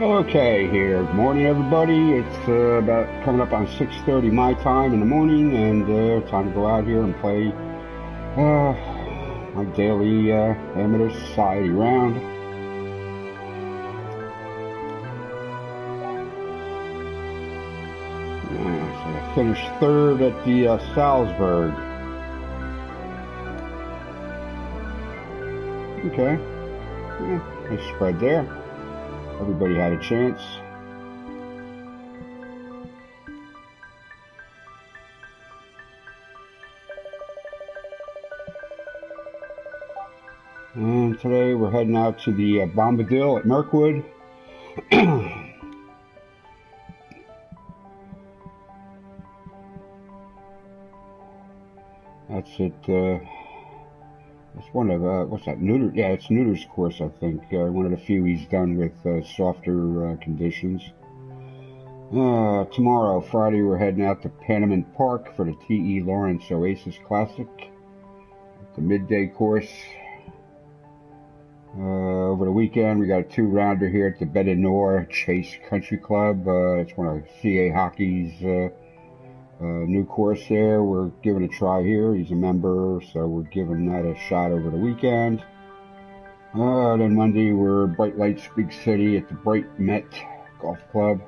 Okay, here. Good morning, everybody. It's uh, about coming up on 6:30 my time in the morning, and uh, time to go out here and play uh, my daily uh, amateur society round. Yeah, so I finished third at the uh, Salzburg. Okay, yeah, nice spread there. Everybody had a chance. And today we're heading out to the uh, Bombadil at Mirkwood. One of uh, what's that? Neuter? Yeah, it's Neuter's course, I think. Uh, one of the few he's done with uh, softer uh, conditions. Uh, tomorrow, Friday, we're heading out to Panamint Park for the T.E. Lawrence Oasis Classic. The midday course. Uh, over the weekend, we got a two-rounder here at the Bedinor Chase Country Club. it's one of CA Hockey's uh, new course there. We're giving a try here. He's a member, so we're giving that a shot over the weekend. Uh, then Monday, we're Bright Lights Big City at the Bright Met Golf Club.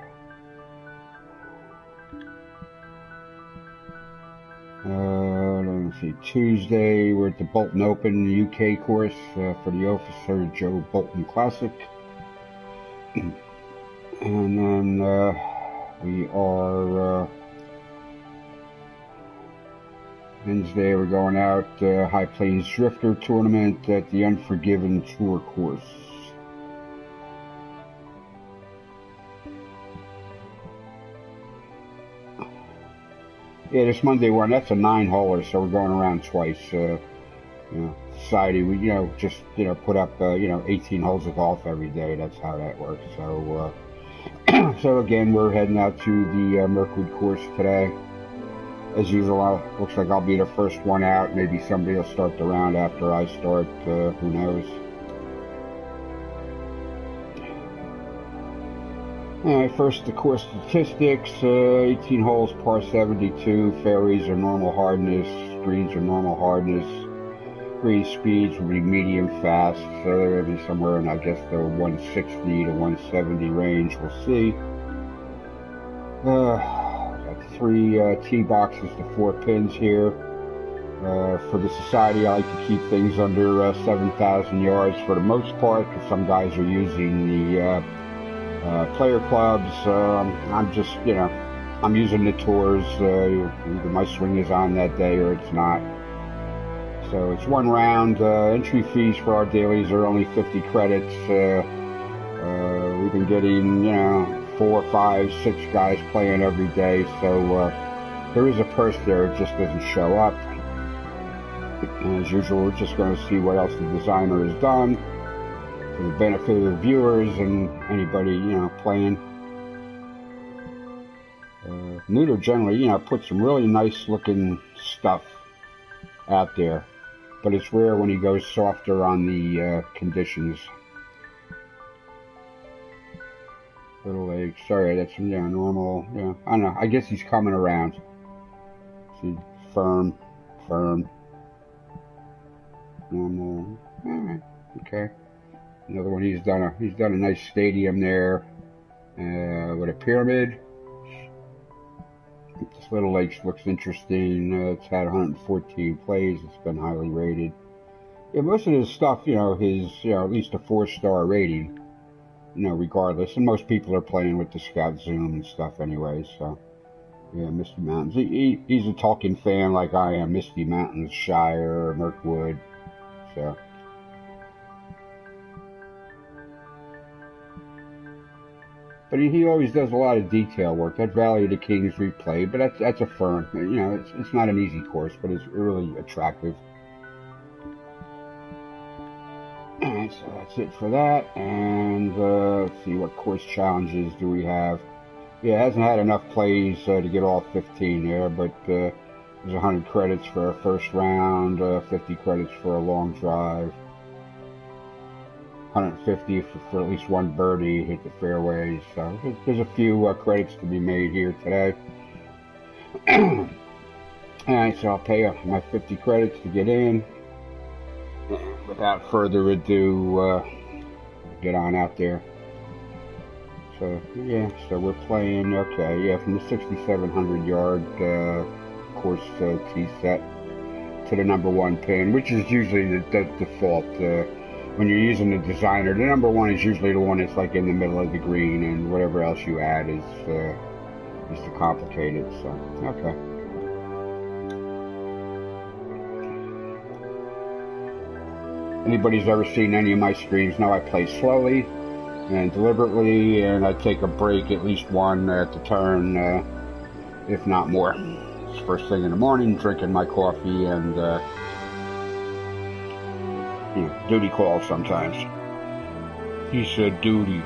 Uh, let's see. Tuesday, we're at the Bolton Open UK course uh, for the Officer Joe Bolton Classic. and then uh, we are Wednesday, we're going out uh, High Plains Drifter Tournament at the Unforgiven Tour course. Yeah, this Monday one, that's a nine holer, so we're going around twice. Uh, you know, society, we, you know, just, you know, put up, uh, you know, 18 holes of golf every day. That's how that works. So, uh, so again, we're heading out to the uh, Mirkwood course today as usual, looks like I'll be the first one out. Maybe somebody will start the round after I start. Uh, who knows? Alright, first the course statistics. Uh, 18 holes, par 72. Fairways are normal hardness. Greens are normal hardness. Green speeds will be medium fast. So they're going to be somewhere in, I guess, the 160 to 170 range. We'll see. Uh, three uh, tee boxes to four pins here. Uh, for the society, I like to keep things under uh, 7,000 yards for the most part, because some guys are using the uh, uh, player clubs. Um, I'm just, you know, I'm using the tours. Uh, either my swing is on that day or it's not. So it's one round. entry fees for our dailies are only 50 credits. we've been getting, you know, four, five, six guys playing every day, so uh, there is a purse there. It just doesn't show up. As usual, we're just going to see what else the designer has done for the benefit of the viewers and anybody, you know, playing. Uh, generally, you know, puts some really nice looking stuff out there, but it's rare when he goes softer on the uh, conditions. Little leg. Sorry, that's yeah, normal. Yeah, I don't know. I guess he's coming around. See, firm, firm, normal. Alright, okay. Another one. He's done a he's done a nice stadium there uh, with a pyramid. This Little Lakes looks interesting. Uh, it's had 114 plays. It's been highly rated. Yeah, most of his stuff, you know, his you know at least a four star rating you know, regardless. And most people are playing with the Scout Zoom and stuff anyway, so. Yeah, Misty Mountains. He, he, he's a Tolkien fan like I am. Misty Mountains, Shire, Mirkwood, so. But he, he always does a lot of detail work. That Valley of the Kings replay, but that's that's a firm. You know, it's it's not an easy course, but it's really attractive. So that's it for that. And uh, let's see, what course challenges do we have? Yeah, hasn't had enough plays uh, to get all 15 there, but uh, there's 100 credits for a first round, uh, 50 credits for a long drive. 150 for, for, at least one birdie, hit the fairways. So there's a few uh, credits to be made here today. Alright, so I'll pay my 50 credits to get in. Without further ado, uh, get on out there. So, yeah, so we're playing, okay, yeah, from the 6,700 yard uh, course uh, tee set to the number one pin, which is usually the, the default. Uh, when you're using the designer, the number one is usually the one that's like in the middle of the green, and whatever else you add is uh, is the complicated. So, okay. Anybody's ever seen any of my streams know I play slowly and deliberately, and I take a break at least one at the turn, uh, if not more. It's first thing in the morning, drinking my coffee, and uh, you know, duty calls sometimes. He said duty.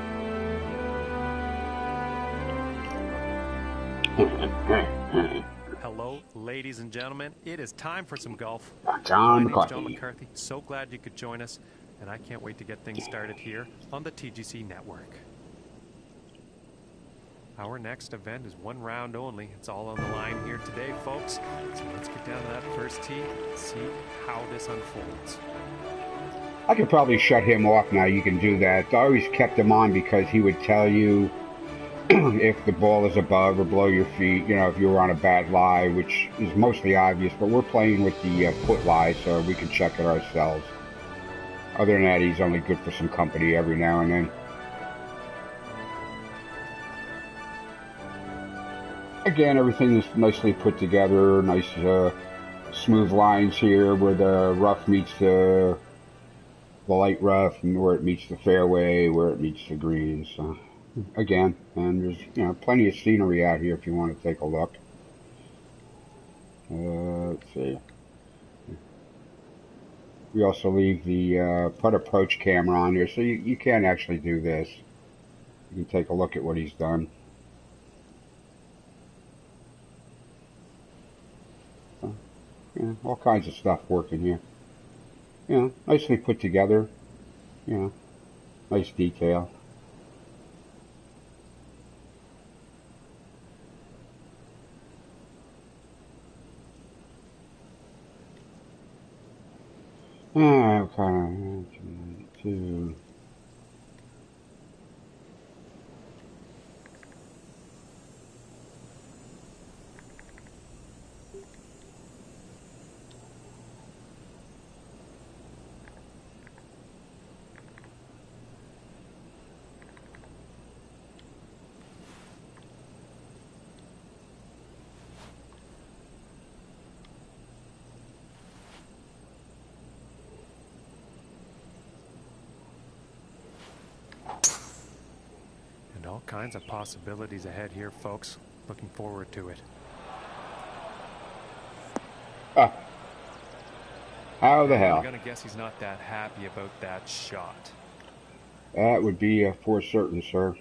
Ladies and gentlemen. It is time for some golf. John McCarthy. John McCarthy. So glad you could join us, and I can't wait to get things started here on the TGC network. Our next event is one round only. It's all on the line here today, folks. So let's get down to that first tee and see how this unfolds. I could probably shut him off now. You can do that. I always kept him on because he would tell you if the ball is above or below your feet, you know, if you were on a bad lie, which is mostly obvious, but we're playing with the uh, put lie, so we can check it ourselves. Other than that, he's only good for some company every now and then. Again, everything is nicely put together, nice uh, smooth lines here where the rough meets the, the light rough and where it meets the fairway, where it meets the green. So again, and there's you know plenty of scenery out here if you want to take a look. Uh, let's see. We also leave the uh, putt approach camera on here, so you, you can actually do this. You can take a look at what he's done. Yeah, all kinds of stuff working here. You know, nicely put together. You know, nice detail. Ah, okay, two. And all kinds of possibilities ahead here, folks. Looking forward to it. Ah. How the hell? I'm gonna guess he's not that happy about that shot. That would be uh, for certain, sir.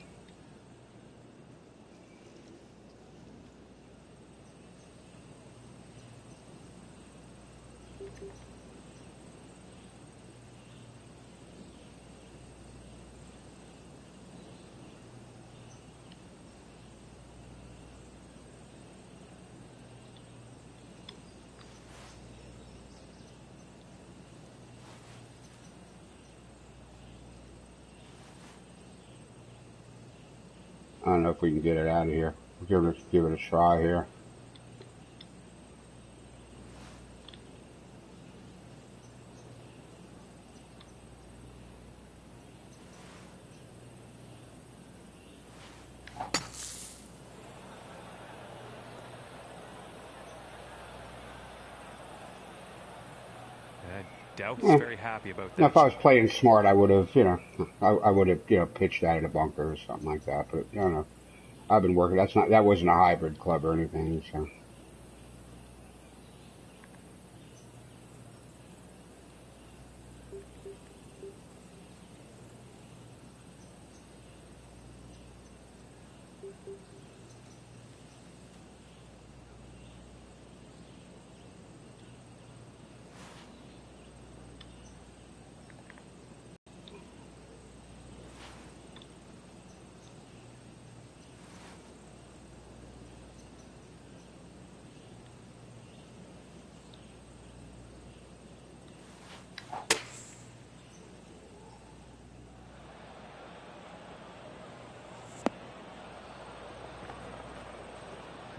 If we can get it out of here. Give it, give it a try here. I doubt he's Hmm. very happy about Now, if I was playing smart, I would have, you know, I, I would have, you know, pitched out of the bunker or something like that. But I don't know. I've been working. That's not. That wasn't a hybrid club or anything. So.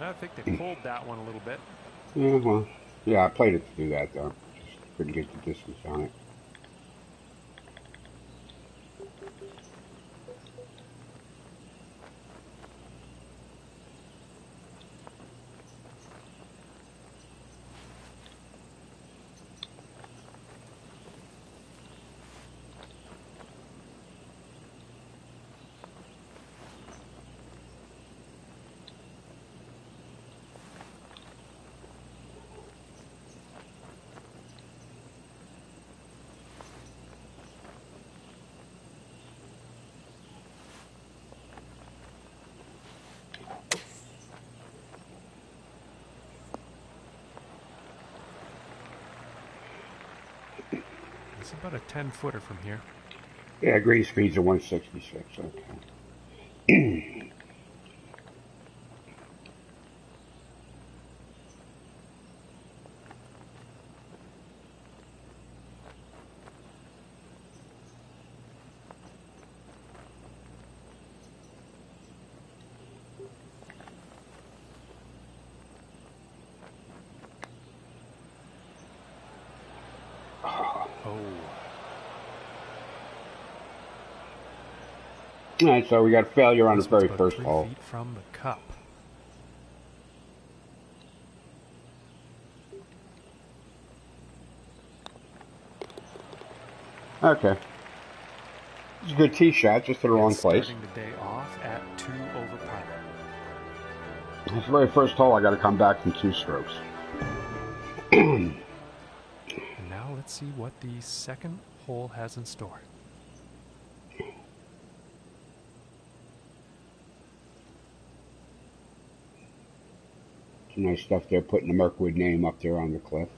I think they mm. pulled that one a little bit. Yeah, well, yeah, I played it to do that though. Just couldn't get the distance on it. It's about a 10 footer from here. Yeah, green speeds are 166. Okay. Oh, So we got failure on this very first hole. from the cup. Okay. It's a good tee shot, just to the wrong place. Starting the day off at two over par. It's the very first hole I got to come back from two strokes. And now let's see what the second hole has in store. Some nice stuff there, putting the Mirkwood name up there on the cliff.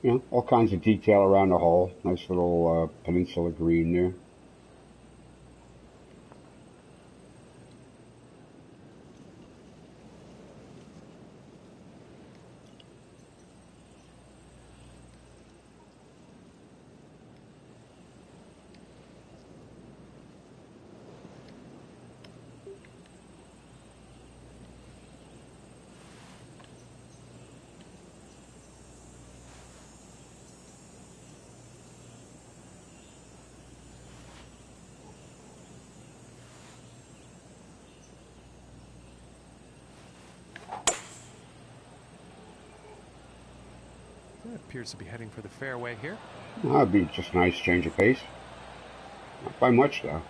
You know, all kinds of detail around the hole. Nice little uh, peninsula green there. It appears to be heading for the fairway here. That'd be just a nice change of pace. Not by much though.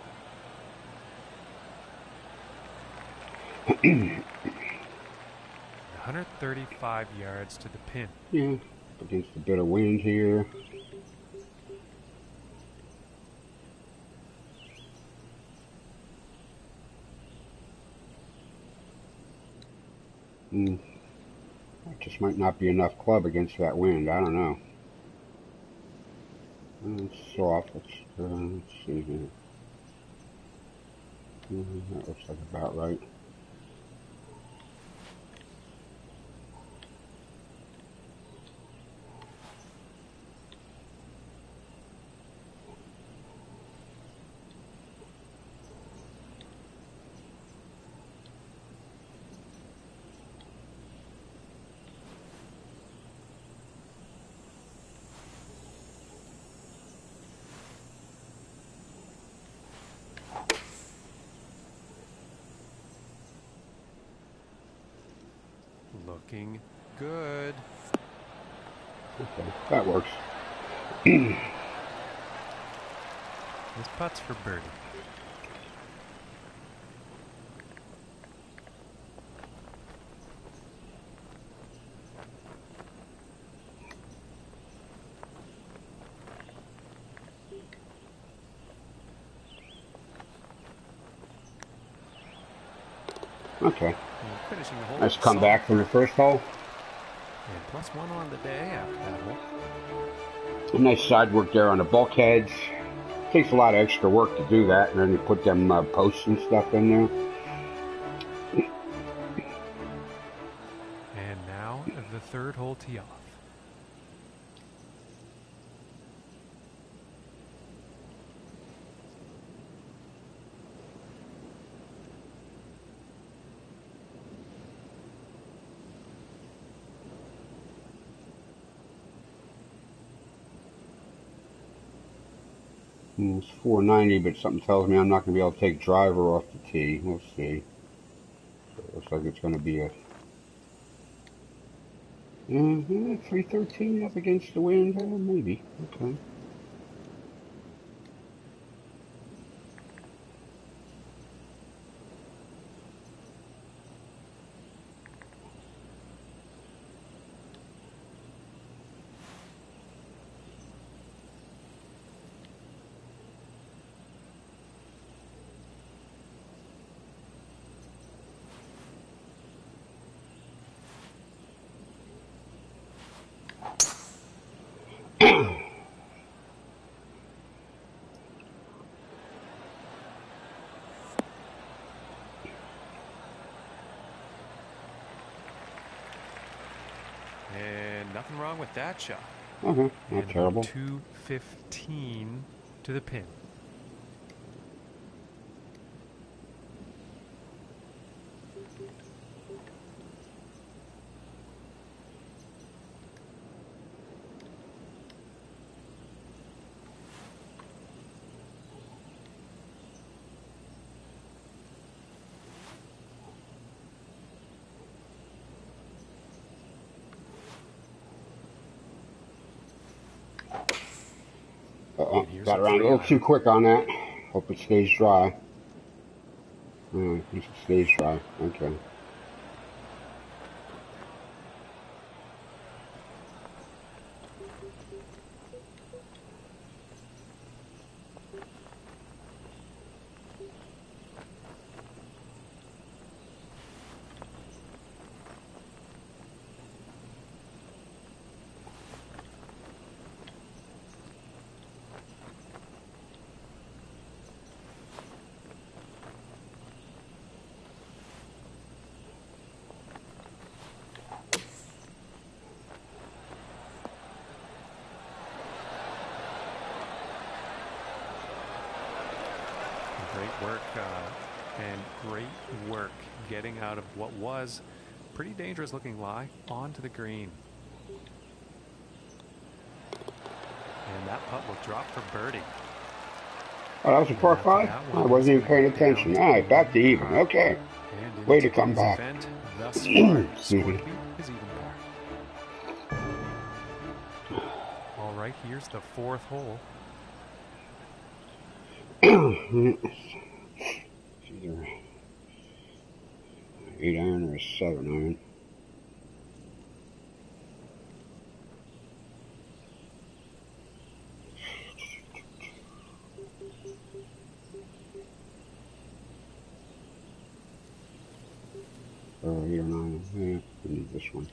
135 yards to the pin. Yeah, against a bit of wind here. Hmm. Just might not be enough club against that wind. I don't know. It's soft. Let's, uh, let's see here. Mhm, that looks like about right. Looking good. Okay, that works. This putt's for birdie. Okay. And finishing the hole. Nice comeback from the first hole. And plus one on the day after that hole. Nice side work there on the bulkheads. Takes a lot of extra work to do that, and then you put them uh, posts and stuff in there. And now the third hole tee off. Hmm, It's 490, but something tells me I'm not going to be able to take driver off the tee. We'll see. It looks like it's going to be a mm-hmm, 313 up against the wind. Uh, maybe. Okay. And nothing wrong with that shot. Okay, not And terrible. 215 to the pin. Uh-oh, Here's got around a little too quick on that. Hope it stays dry. Uh, it stays dry. Okay. Great work uh, and great work getting out of what was pretty dangerous looking lie onto the green. And that putt will drop for birdie. Oh, that was a par five? I wasn't even paying attention. All right, back to even. Okay. Way to come back. Event, thus far, Excuse me. to beat is even par. All right, here's the fourth hole. Eight iron or a seven iron. Or eight or nine. Yeah, we need this one.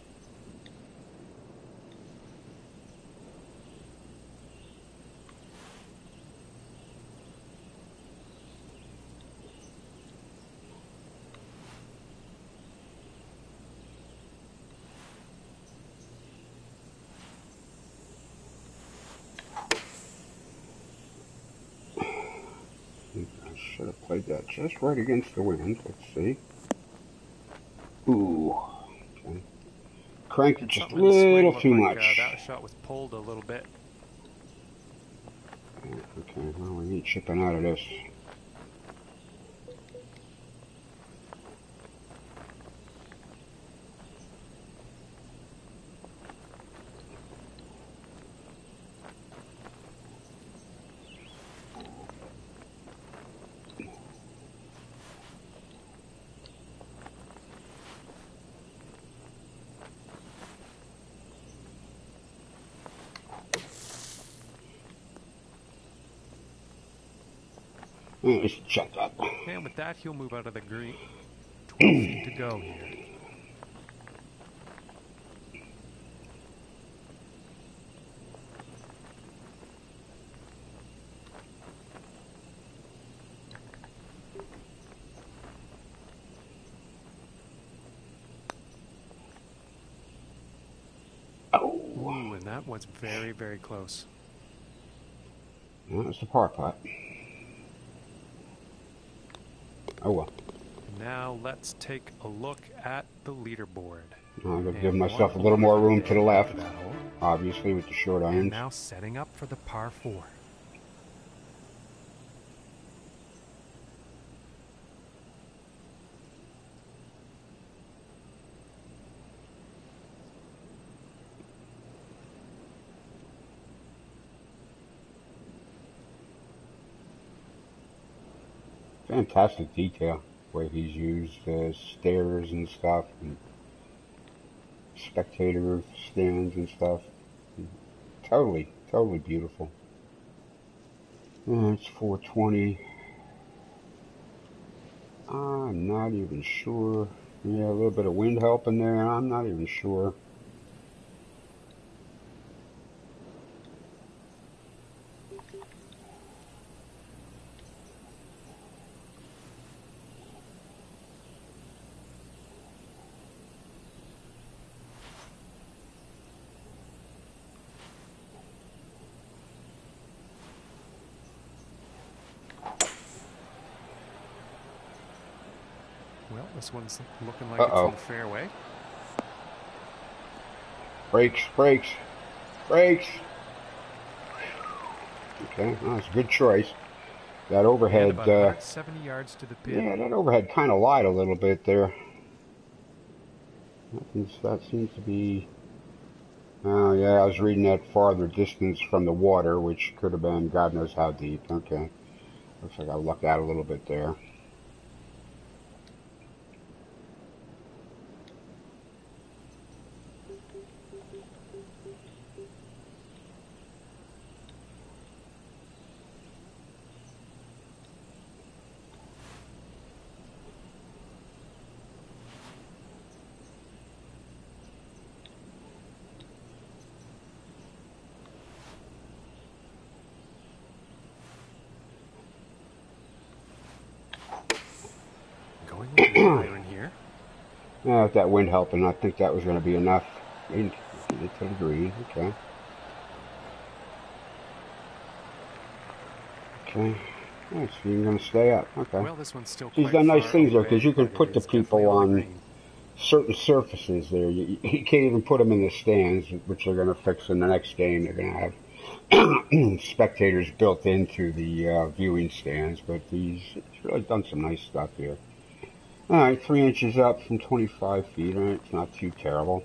I should have played that just right against the wind. Let's see. Ooh. Okay. Cranked it just a Something in the swing little too like, much. Uh, that shot was pulled a little bit. Okay, well, we need chipping out of this. Let's check that. And with that, he'll move out of the green. 12 feet to go here. Oh, Ooh, and that was very, very close. that's the par putt. Oh well. Now let's take a look at the leaderboard. I'm gonna give myself a little more room to the left, for that hole. obviously with the short And irons. now setting up for the par four. Fantastic detail where he's used uh, stairs and stuff and spectator stands and stuff. Totally, totally beautiful. it's 420. I'm not even sure. Yeah, a little bit of wind helping there. I'm not even sure. This one's looking like uh -oh. it's in the fairway. Brakes, brakes, brakes. Okay, well, that's a good choice. That overhead, uh, 70 yards to the pin. Yeah, that overhead kind of lied a little bit there. That seems to be. Oh yeah, I was reading that farther distance from the water, which could have been God knows how deep. Okay, looks like I lucked out a little bit there. Yeah, with that wind helping, I think that was going to be enough. Into the green, okay. Okay. Nice, you're going to stay up. Okay. Well, this one's still He's done nice things there because you can put the people on certain surfaces there. You, you, can't even put them in the stands, which they're going to fix in the next game. They're going to have spectators built into the uh, viewing stands, but he's, he's really done some nice stuff here. Alright, three inches up from 25 feet. and it's not too terrible.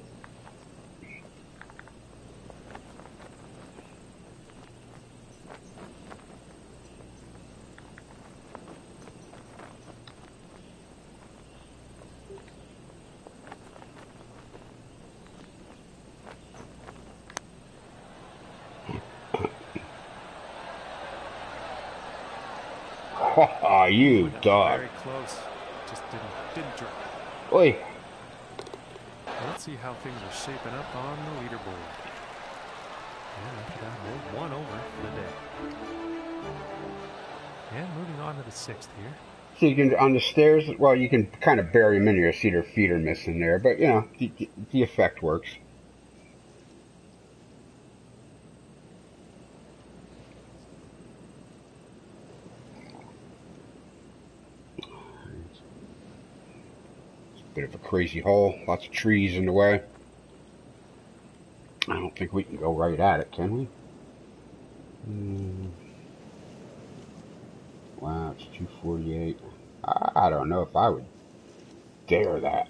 you dog. Very close just didn't didn't drop. Oi. Let's see how things are shaping up on the leaderboard. Yeah, one over for the day. And moving on to the sixth here. So you can on the stairs. Well, you can kind of bury them in here. See their feet are missing there, but you know the, the effect works. Bit of a crazy hole, lots of trees in the way. I don't think we can go right at it, can we? Hmm. Wow, it's 248. I, I don't know if I would dare that.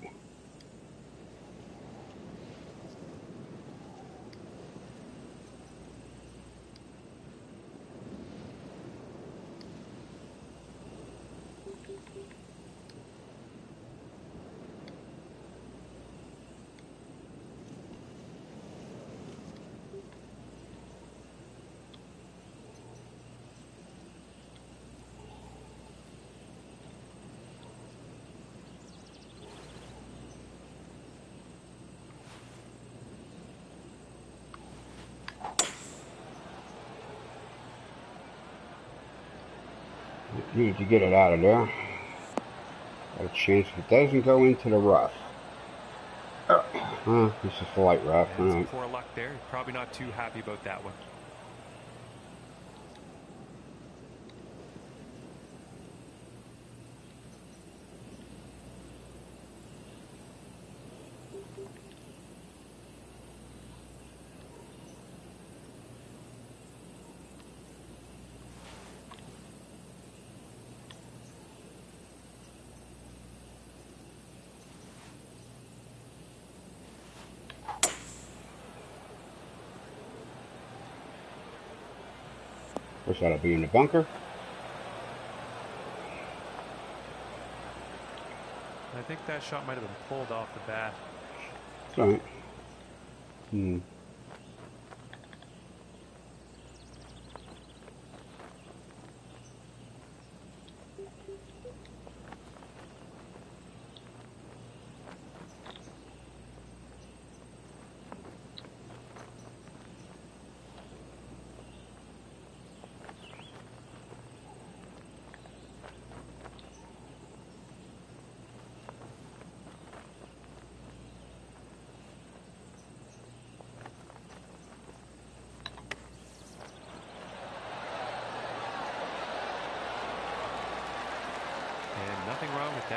Need to get it out of there. Got a chance if it doesn't go into the rough. Uh, this is the light rough. Yeah, Poor luck there. Probably not too happy about that one. that'll be in the bunker. I think that shot might have been pulled off the bat. Right. Hmm.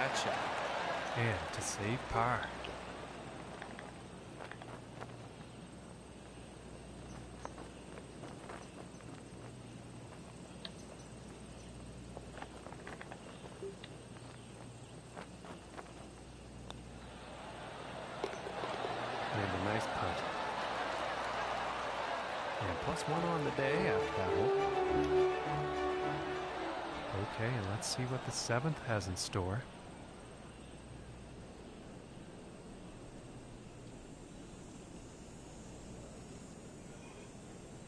And to save par. And a nice putt. And plus one on the day after that hole. Okay, and let's see what the seventh has in store.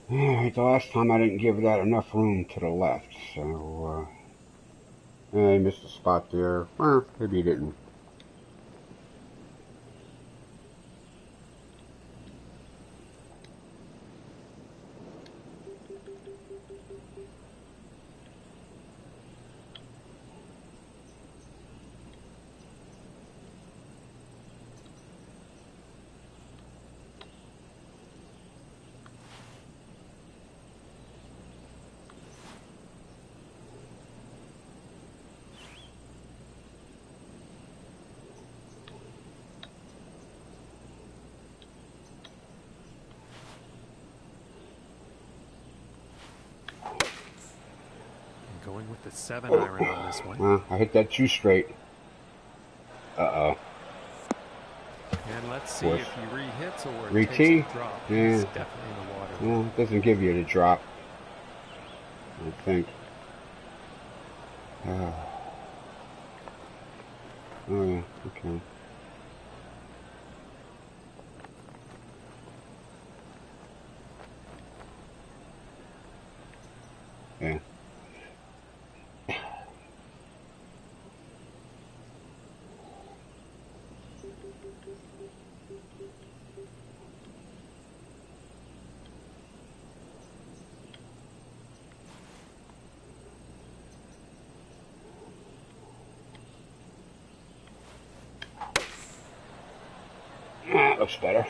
Alright, the last time I didn't give that enough room to the left, so, uh, I missed a spot there. Well, maybe he didn't. Going with the seven iron on this one. Uh, I hit that two straight. Uh oh. And let's see if he re-hits or re takes a drop. Yeah. He's definitely in the water. Well, it doesn't give you the drop. I think. Uh, oh yeah. Okay. Yeah. That looks better.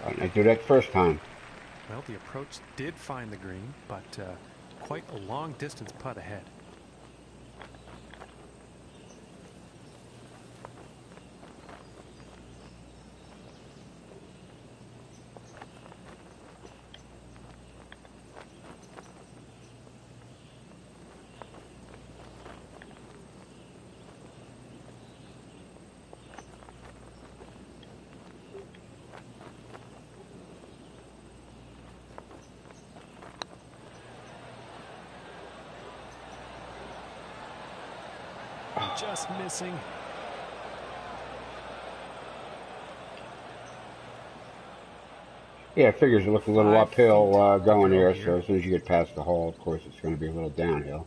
Why didn't I do that first time? Well, the approach did find the green, but uh, quite a long distance putt ahead. Just missing. Yeah, figures it looks a little uphill uh, going to go here, here. so as soon as you get past the hole, of course, it's going to be a little downhill.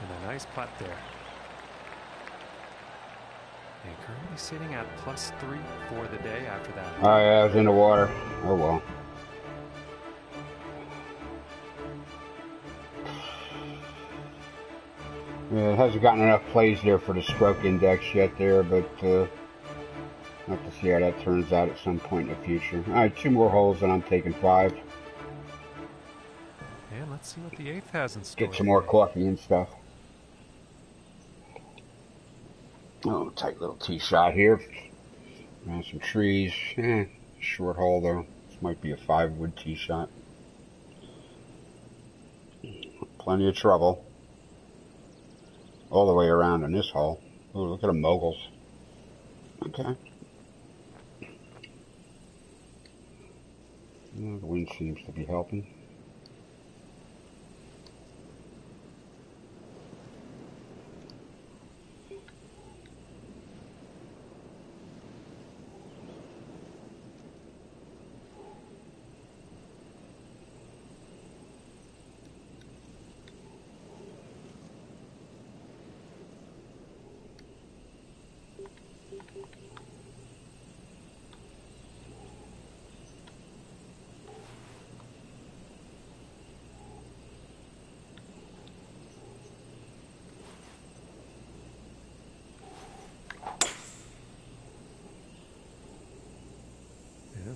And a nice putt there. And currently sitting plus three for the day after that. Oh yeah, I was in the water. Oh well. Yeah, it hasn't gotten enough plays there for the stroke index yet there, but uh, I'll have to see how that turns out at some point in the future. Alright, two more holes and I'm taking five. And let's see what the eighth has in store. Get some more coffee and stuff. Oh, tight little tee shot here. Some trees. Eh, short hole though. This might be a five wood tee shot. Plenty of trouble. all the way around in this hole. Ooh, look at the moguls. Okay. the wind seems to be helping.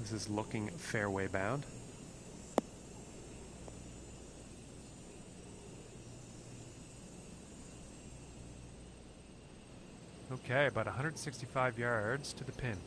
This is looking fairway bound. Okay, about 165 yards to the pin.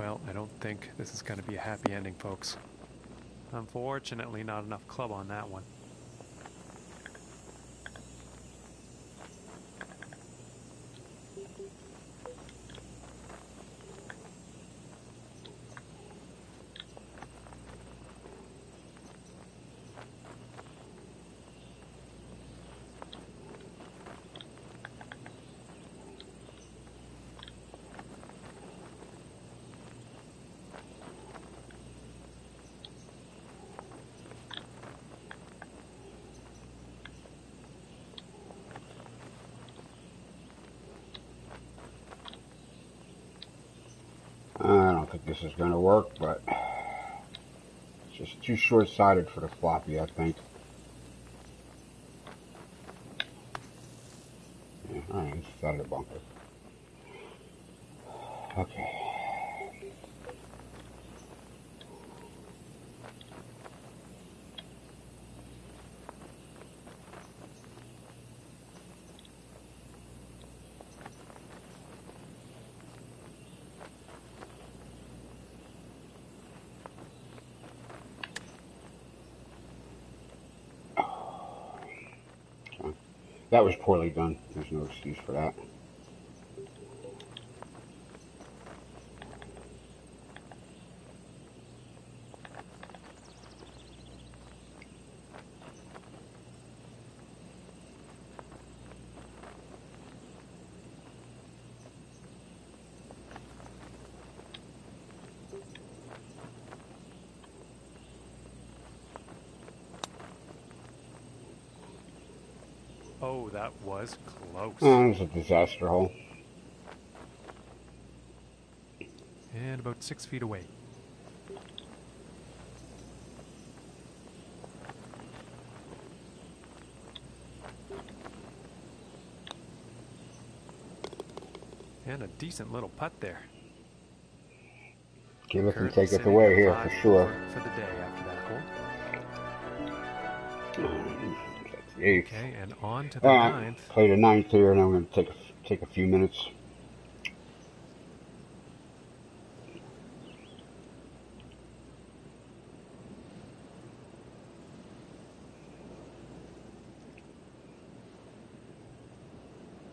Well, I don't think this is going to be a happy ending, folks. Unfortunately, not enough club on that one. I don't think this is going to work, but it's just too short-sighted for the floppy, I think. Yeah, alright, it's out of the bunker. Okay. That was poorly done. There's no excuse for that. Oh, that was close. Oh, it was a disaster hole. And about six feet away. And a decent little putt there. Give it and take it sitting away here for sure. For, the day after that Okay, and on to the Alright, ninth. play the ninth here, and I'm going to take a, take a few minutes.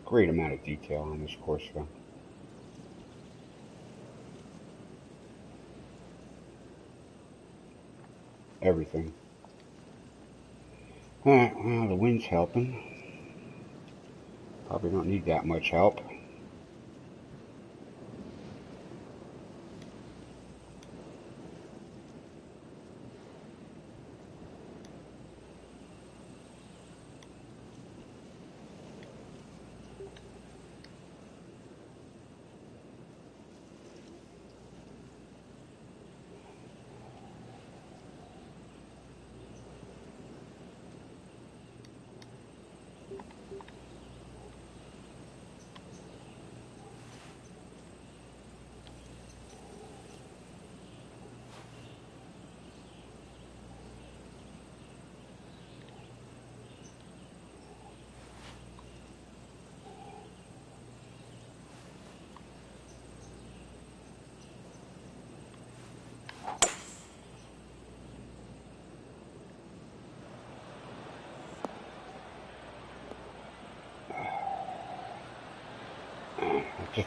Great amount of detail on this course, though. Everything. Alright, well, the wind's helping. Probably don't need that much help.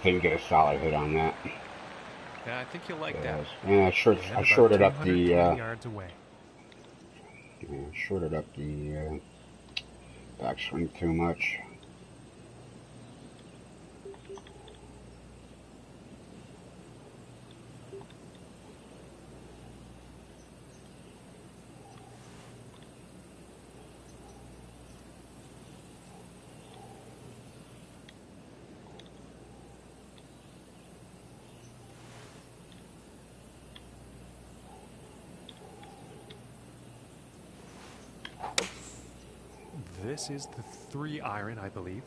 Didn't get a solid hit on that. Yeah, I think you'll like that. Yeah, I, short, I shorted up the. Uh, yards away. Yeah, shorted up the uh, backswing too much. This is the three iron, I believe.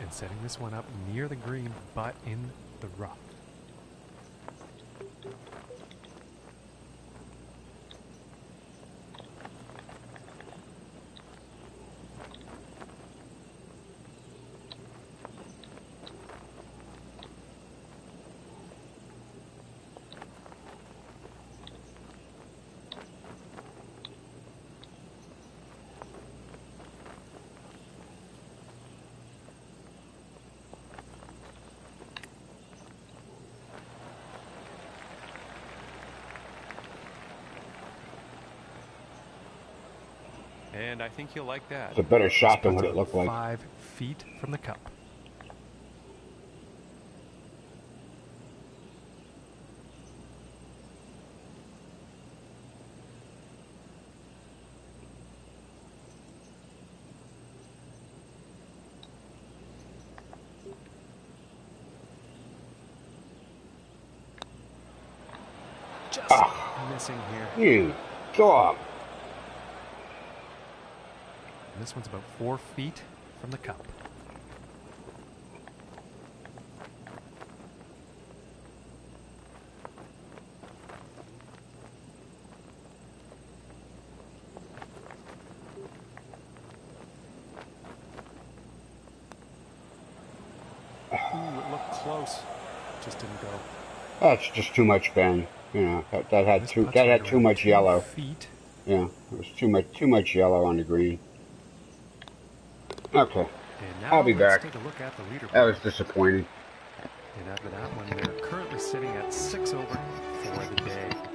And setting this one up near the green, but in the rough. And I think you'll like that. It's a better shot than what it looked like. Five feet from the cup. Just Ah. missing here. You dog. And this one's about four feet from the cup. Ooh, it looked close. Just didn't go. That's just too much bend. You know, that, that had This too that had too much yellow. Feet. Yeah, it was too much too much yellow on the green. Okay, And now I'll be back. take a look at the that was disappointing. And after that one, they're currently sitting at six over for the day.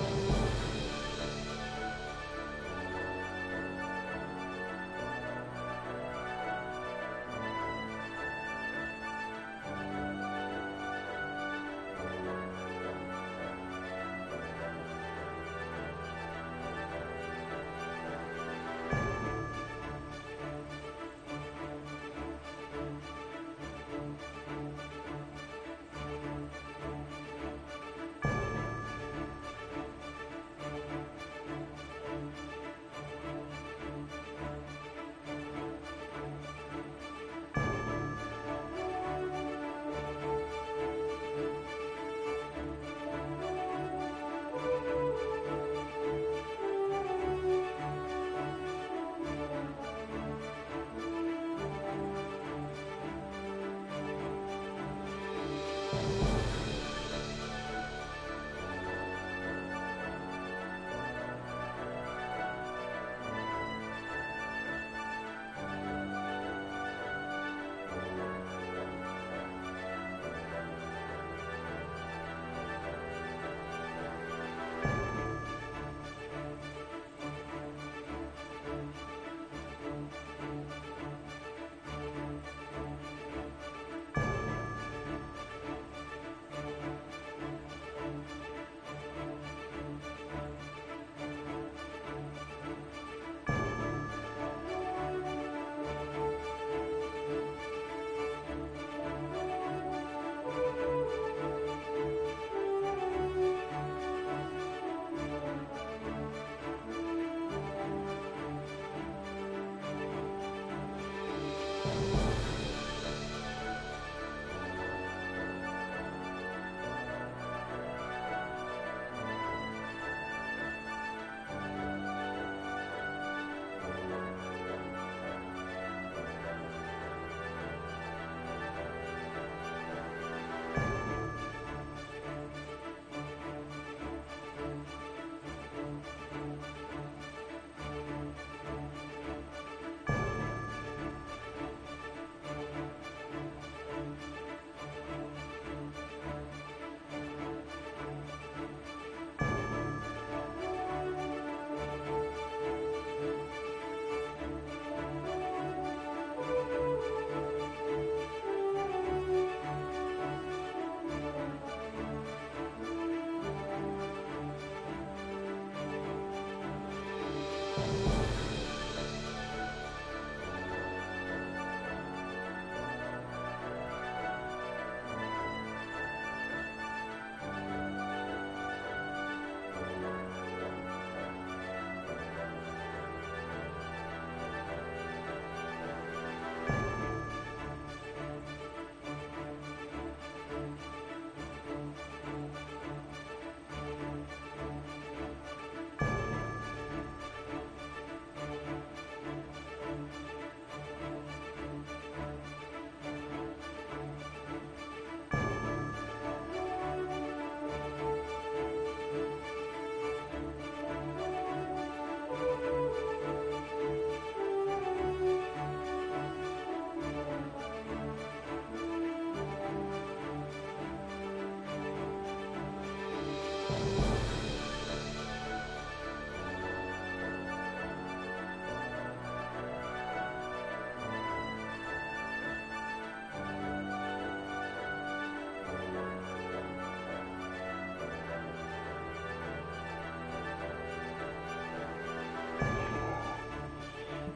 Bye.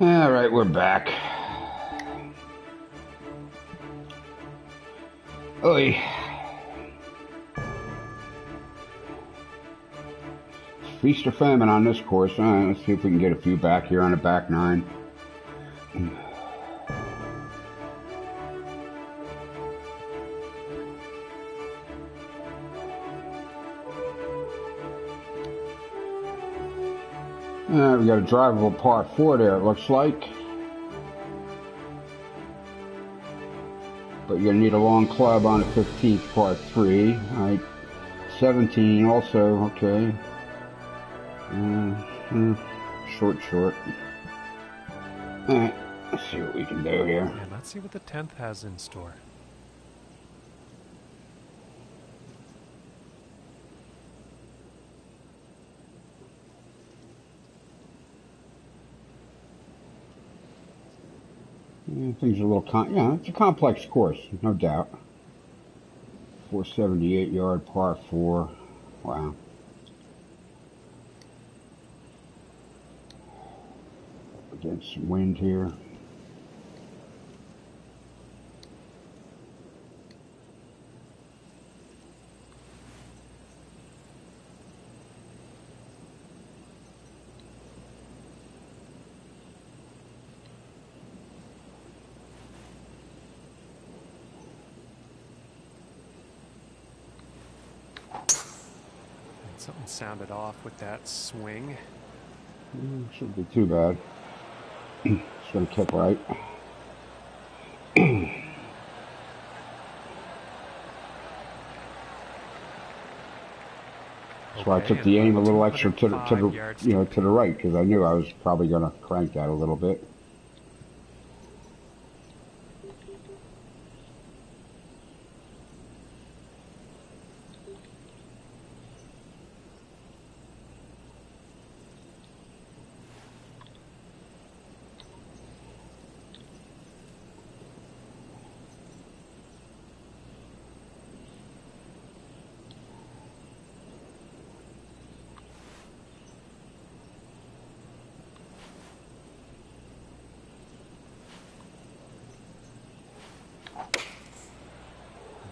All right, we're back. Oi. Feast or famine on this course. Let's see if we can get a few back here on the back nine. We got a drivable par four there, it looks like. But you're gonna need a long club on the 15th par three. Alright. 17 also, okay. Uh, uh, short, short. Alright, let's see what we can do here. And let's see what the 10th has in store. Things are a little con. Yeah, it's a complex course, no doubt. 478 yard par four. Wow. Against wind here. And something sounded off with that swing. Mm, Shouldn't be too bad. It's gonna kick right. That's why I took the aim a little extra to the, to the you know to the right because I knew I was probably gonna crank that a little bit.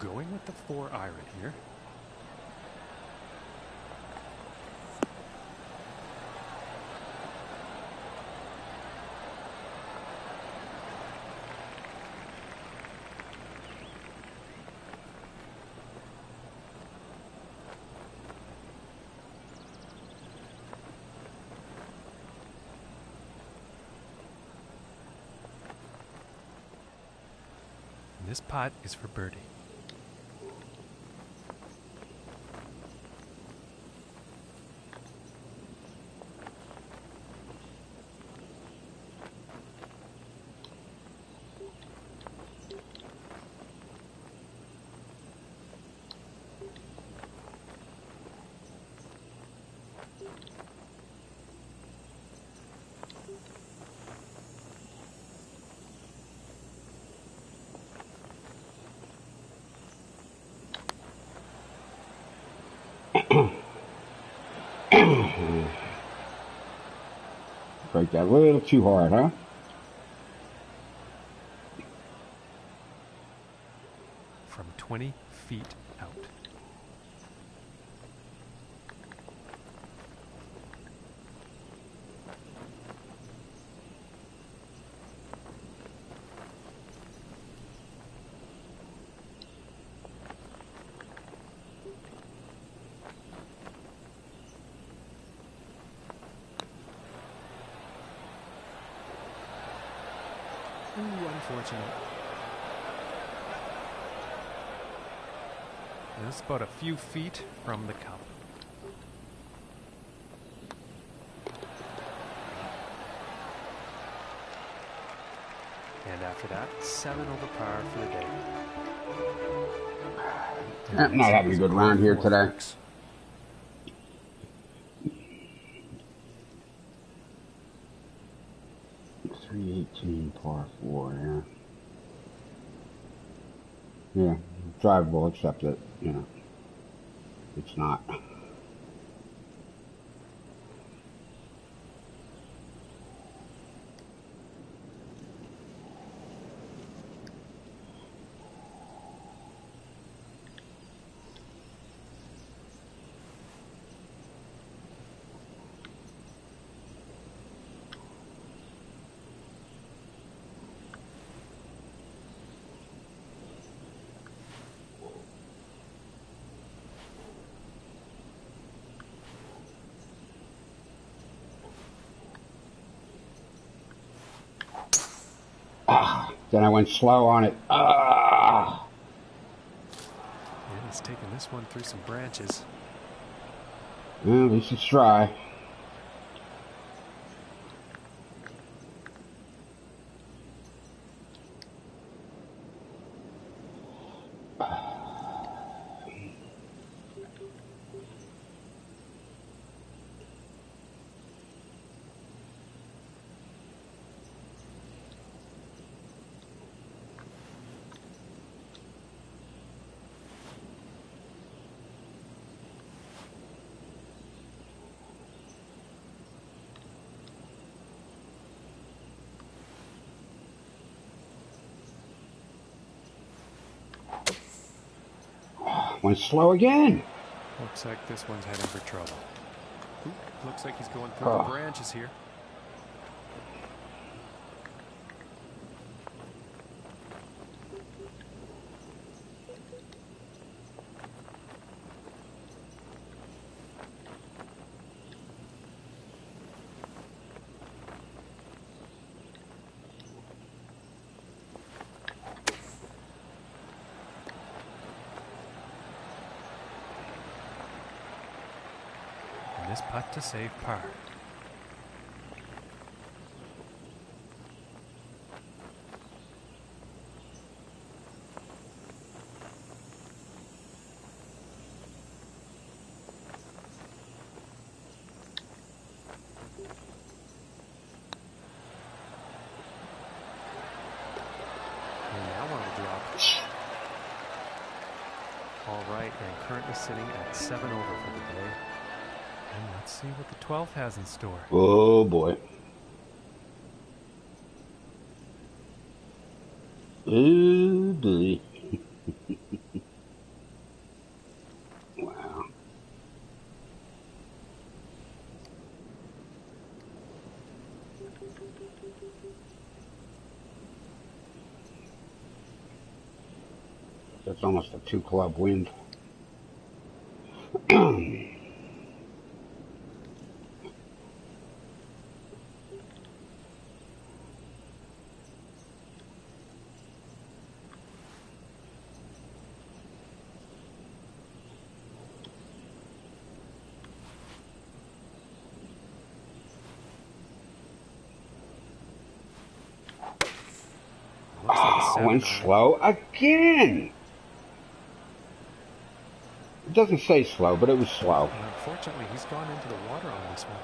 Going with the four iron here. This pot is for birdie. Break that a little too hard, huh? from 20 feet out. Ooh, unfortunate. This about a few feet from the cup. And after that, seven over par for the day. Not having a good round here today. Three eighteen par four, yeah. Drivable except that, you know, it's not. Then I went slow on it. Ah! And it's taking this one through some branches. Well, at least it's dry. Went slow again. Looks like this one's heading for trouble. Oop, looks like he's going through Oh. the branches here. And this putt to save par. 12th has in store. Oh boy. Oh boy. wow. That's almost a two club wind. Looks like seven went slow again. It doesn't say slow, but it was slow. And unfortunately, he's gone into the water on this one.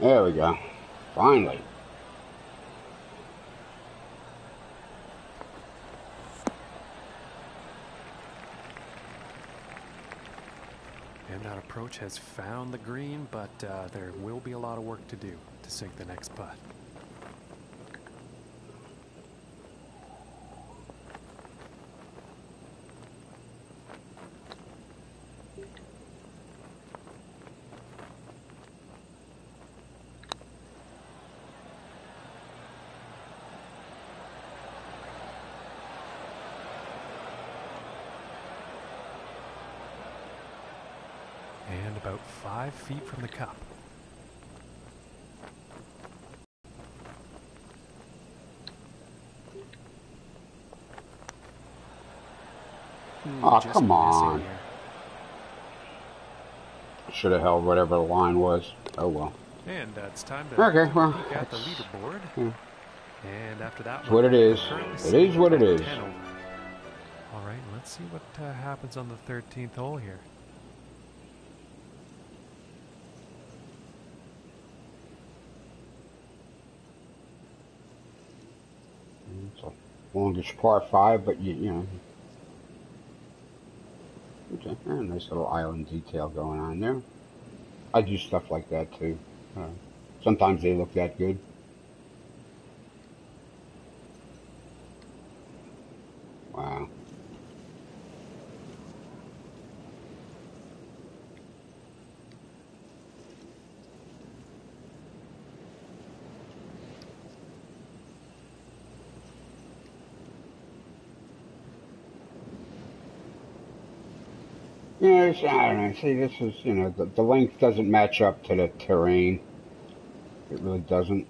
There we go. Finally. And that approach has found the green, but uh, there will be a lot of work to do to sink the next putt. And about five feet from the cup. Hmm, Aw, just come on. Should have held whatever the line was. Oh well. And uh, it's time to Okay, well, look at the leaderboard. yeah. And after that, It's what it is. It is what it is. 10 over. All right, let's see what uh, happens on the 13th hole here. It's a longest par five, but you, you know. Okay, nice little island detail going on there. I do stuff like that too. Uh, sometimes they look that good. Wow. Yeah, I don't know. See, this is, you know, the, the length doesn't match up to the terrain. It really doesn't.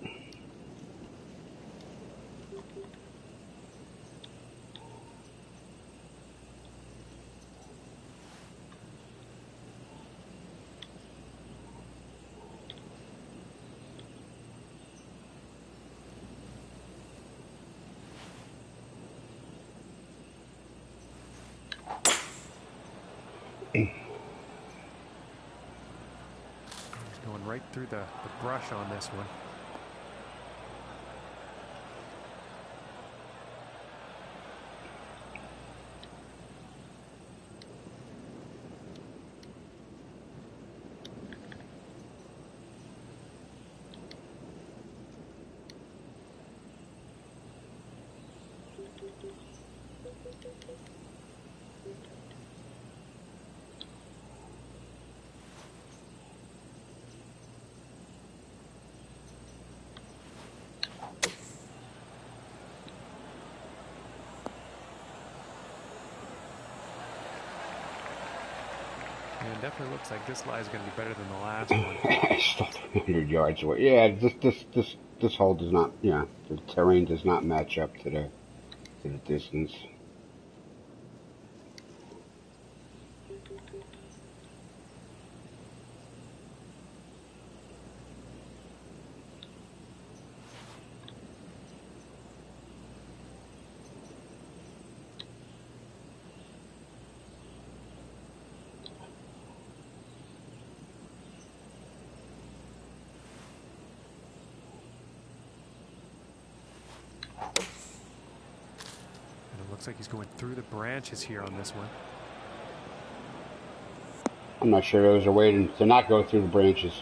Going right through the, the brush on this one. Definitely looks like this lie is going to be better than the last one. It's still 300 yards away. Yeah, this, this, this, this hole does not, yeah, the terrain does not match up to the, to the distance. And it looks like he's going through the branches here on this one. I'm not sure those are waiting to not go through the branches.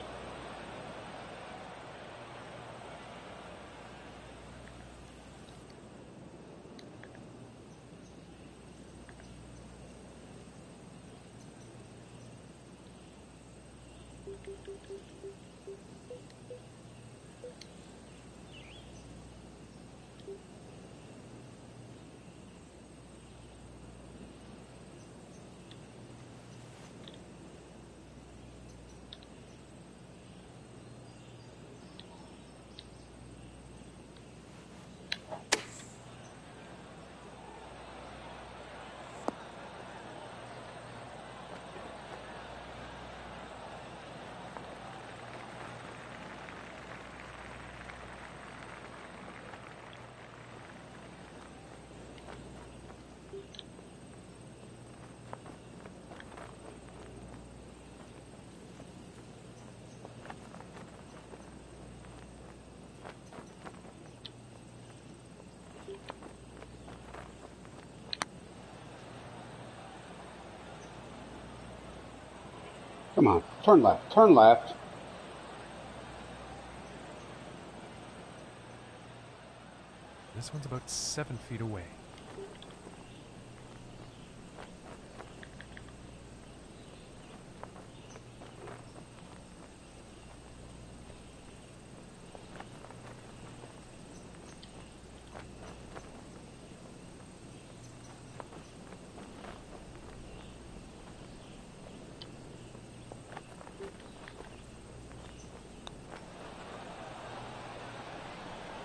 Come on, turn left, turn left. This one's about seven feet away.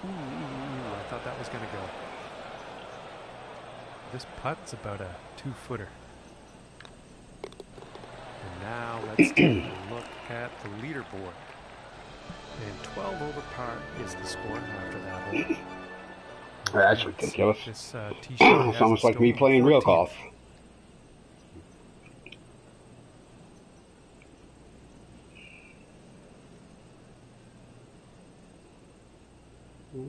Ooh, I thought that was going to go. This putt's about a two footer. And now let's take a look at the leaderboard. And 12 over par is the score after that hole. That's ridiculous. This, uh, it's almost like me playing real golf.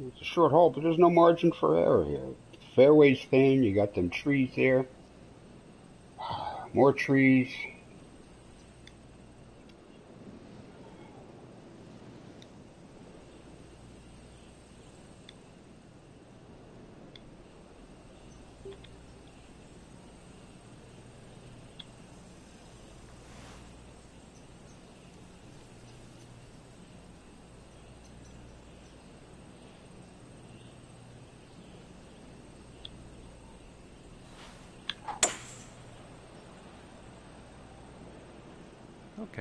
It's a short hole, but there's no margin for error here. Fairway's thin, you got them trees there. More trees.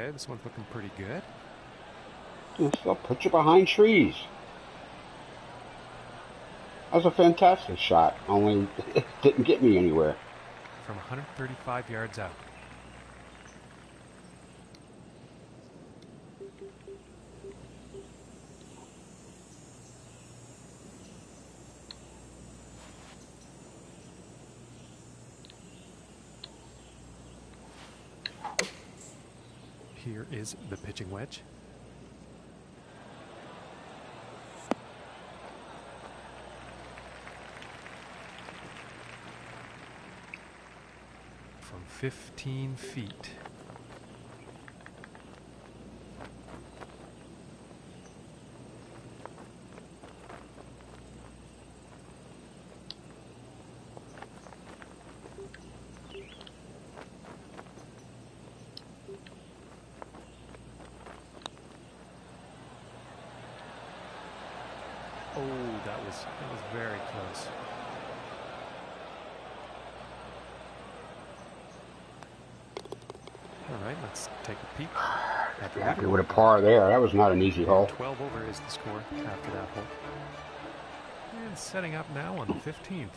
Okay, this one's looking pretty good. I'll put you behind trees. That was a fantastic shot, only it didn't get me anywhere. From 135 yards out. Here is the pitching wedge. From 15 feet. Oh, that was that was very close. All right, let's take a peek. Leader. with a par there. That was not an easy hole. 12 over is the score after that hole. And setting up now on the 15th.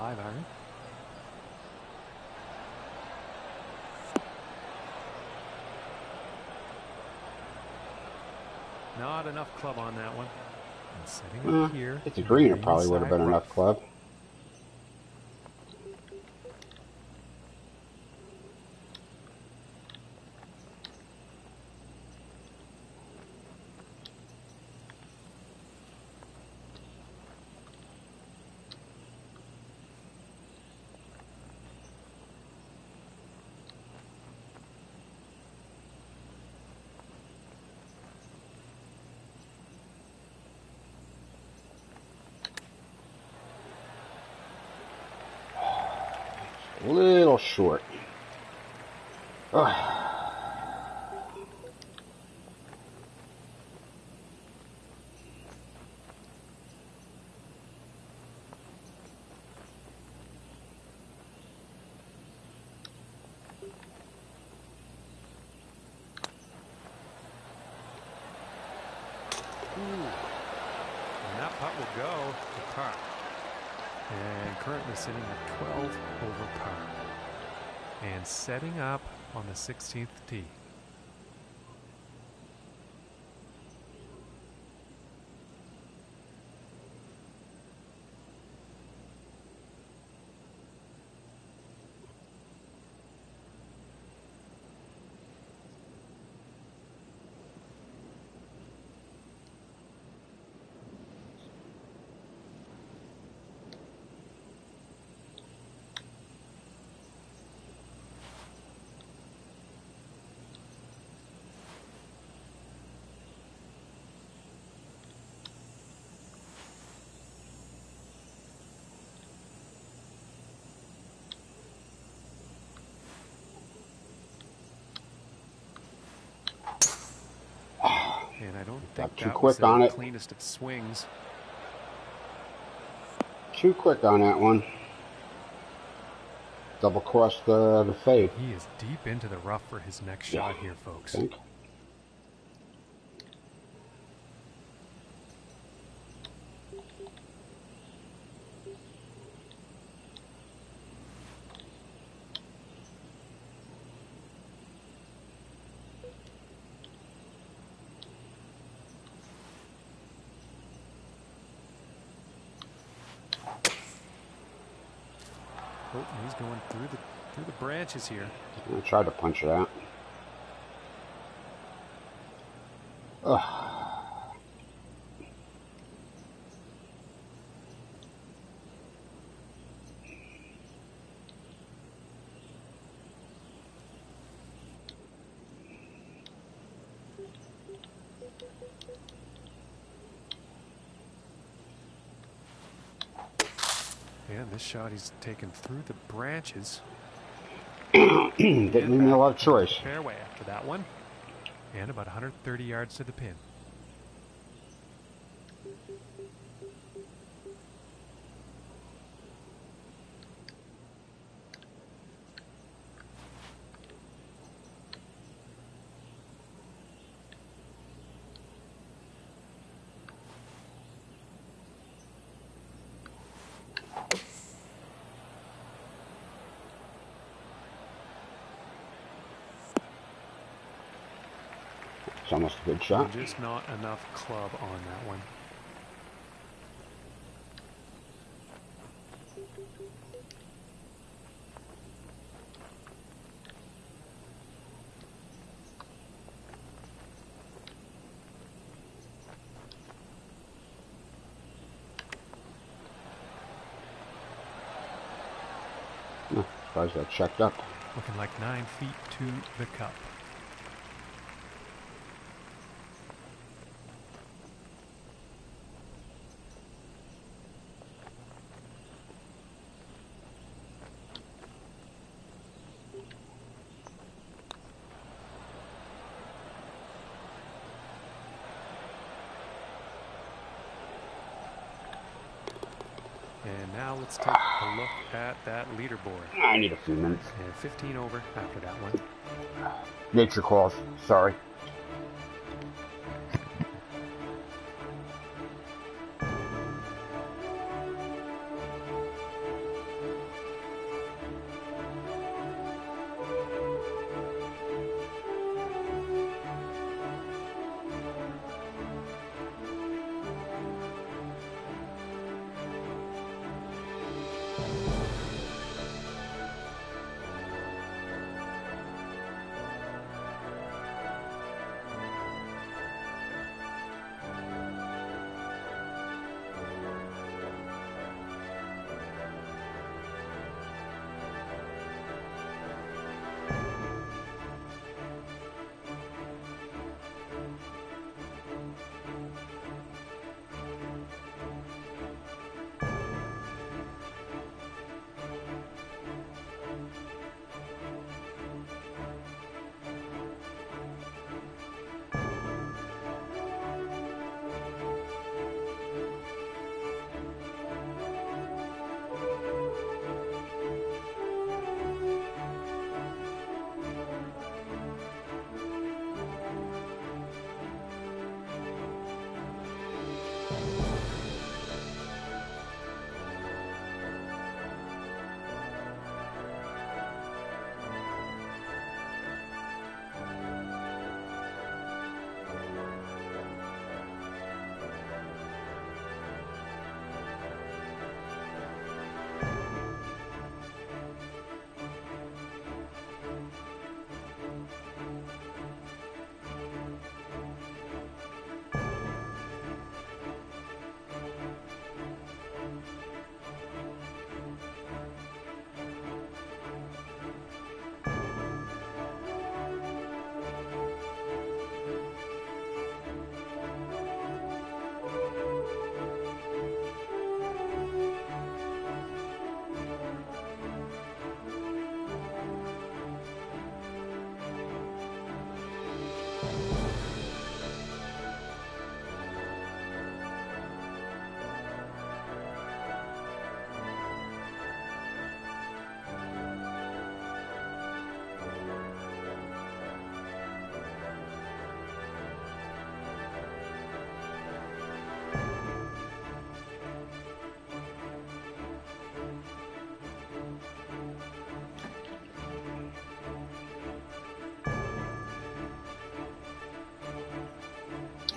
Five iron. Not enough club on that one. And setting Uh, here. It's a green. It probably would have inside been enough club. A little short. Ugh. And that putt will go to par. And currently sitting at 12 over par. And setting up on the 16th tee. And I don't think Got too quick on it. cleanest of swings. Too quick on that one. Double crossed the, the fade, He is deep into the rough for his next Yeah. shot here, folks. think. here. I tried to punch it out. Ugh. shot he's taken through the branches. Didn't leave me a lot of choice. Fairway after that one. And about 130 yards to the pin. It's almost a good shot. Just not enough club on that one. Oh, surprised that checked up. Looking like nine feet to the cup. And now let's take a look at that leaderboard. I need a few minutes. And 15 over after that one. Nature calls. Sorry.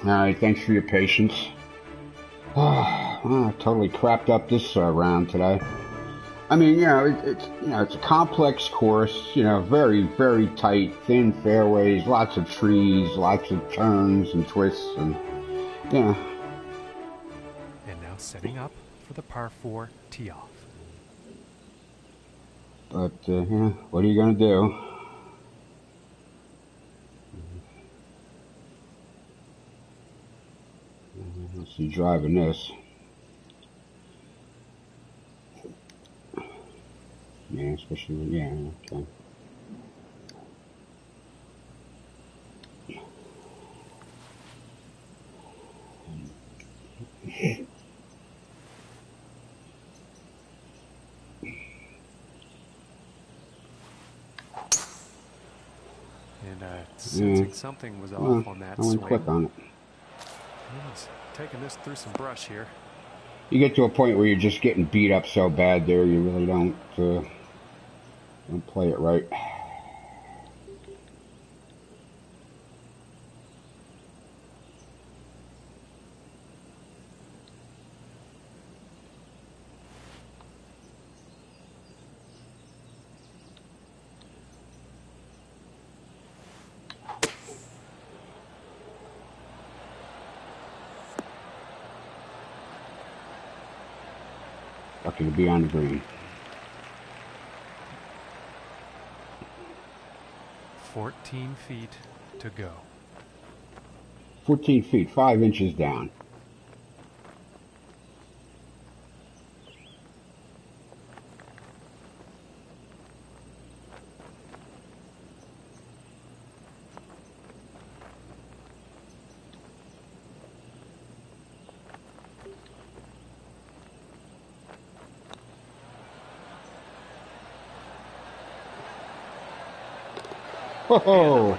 All right, thanks for your patience. Oh, totally crapped up this uh, round today. I mean, you know, it, it's you know, it's a complex course. You know, very very tight, thin fairways, lots of trees, lots of turns and twists, and you know. And now setting up for the par 4 tee off. But uh, yeah, what are you gonna do? See, driving this. Yeah, especially yeah. Okay. And uh, yeah. something was off well, on that I swing. click on it. Taking this through some brush here. You get to a point where you're just getting beat up so bad there, you really don't uh, don't play it right. To be on the green. 14 feet to go. 14 feet, 5 inches down. Oh,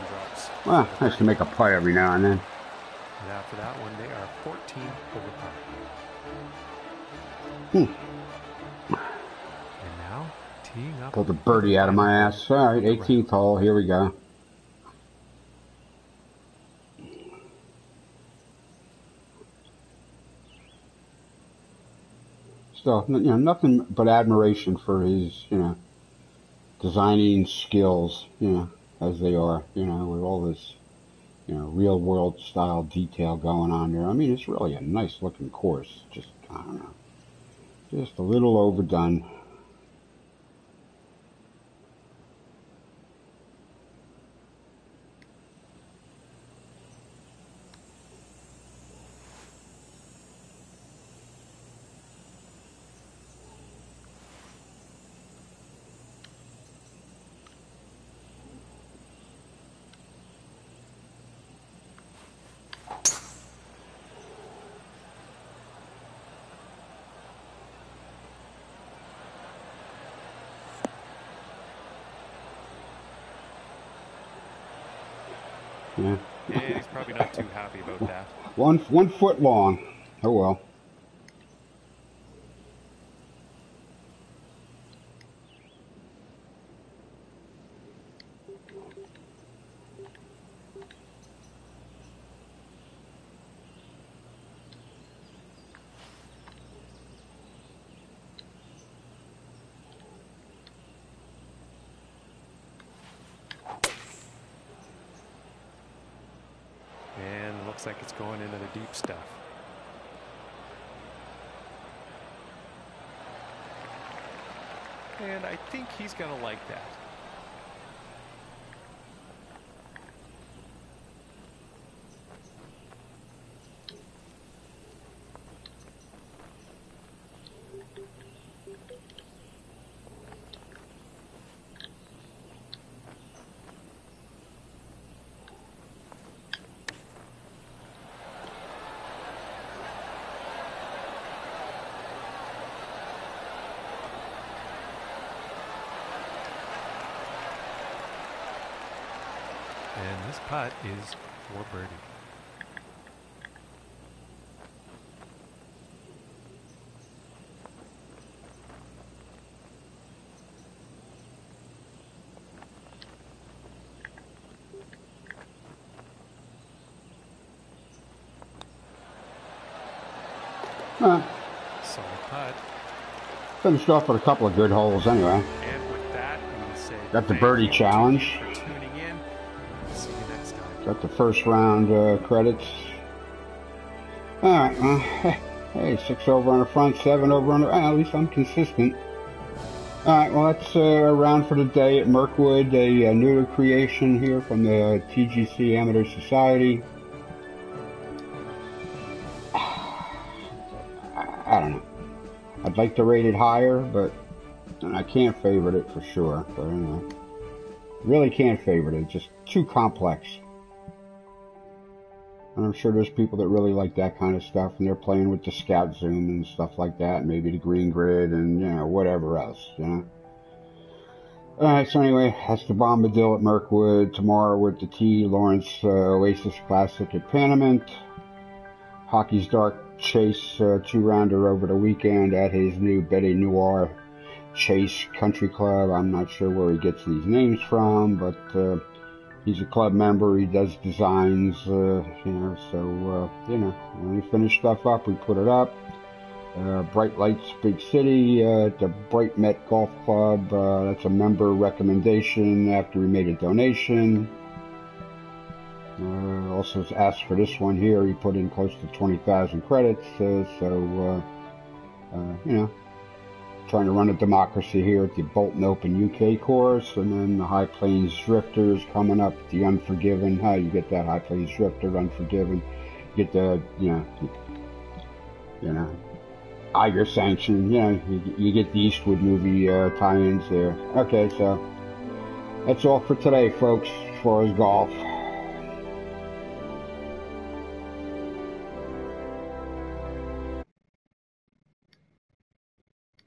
well, nice to make a putt every now and then. And after that one, they are 14 over par. Hmm. And now, teeing up. Pulled a birdie out of my ass. All right, 18th hole. Here we go. Still, you know, nothing but admiration for his, you know, designing skills, you know as they are, you know, with all this, you know, real world style detail going on there. I mean, it's really a nice looking course. Just, I don't know, just a little overdone. Yeah. Yeah, he's probably not too happy about that. One one foot long. Oh well. looks like it's going into the deep stuff. And I think he's going to like that. This putt is for birdie. Huh. Solid putt. Finished off with a couple of good holes anyway. And with that, we say got the birdie challenge. Got the first round uh, credits. All right, well, hey, six over on the front, seven over on the. At least I'm consistent. All right, well, that's uh, a round for the day at Mirkwood, a, a newer creation here from the TGC Amateur Society. I don't know. I'd like to rate it higher, but I can't favorite it for sure, but anyway. Really can't favorite it. It's just too complex. Sure there's people that really like that kind of stuff, and they're playing with the scout zoom and stuff like that, maybe the green grid and you know whatever else, you know. All right, so anyway, that's the Bombadil at Mirkwood. tomorrow with the T Lawrence uh, Oasis Classic at Panamint. Hockey's Dark Chase uh, two rounder over the weekend at his new Betty Noir Chase Country Club. I'm not sure where he gets these names from, but. Uh, he's a club member. He does designs, uh, you know. So uh, you know, when we finish stuff up, we put it up. Uh, Bright Lights Big City uh, the Bright Met Golf Club. Uh, that's a member recommendation after we made a donation. Uh, also asked for this one here. He put in close to 20,000 credits. Uh, so, you know, trying to run a democracy here at the Bolton Open UK course, and then the High Plains Drifters coming up, the Unforgiven. How you get that High Plains Drifter, Unforgiven? Get the, you know, you know, Eiger sanction. You know, you, you get the Eastwood movie uh, tie-ins there. Okay, so that's all for today, folks. As far as golf.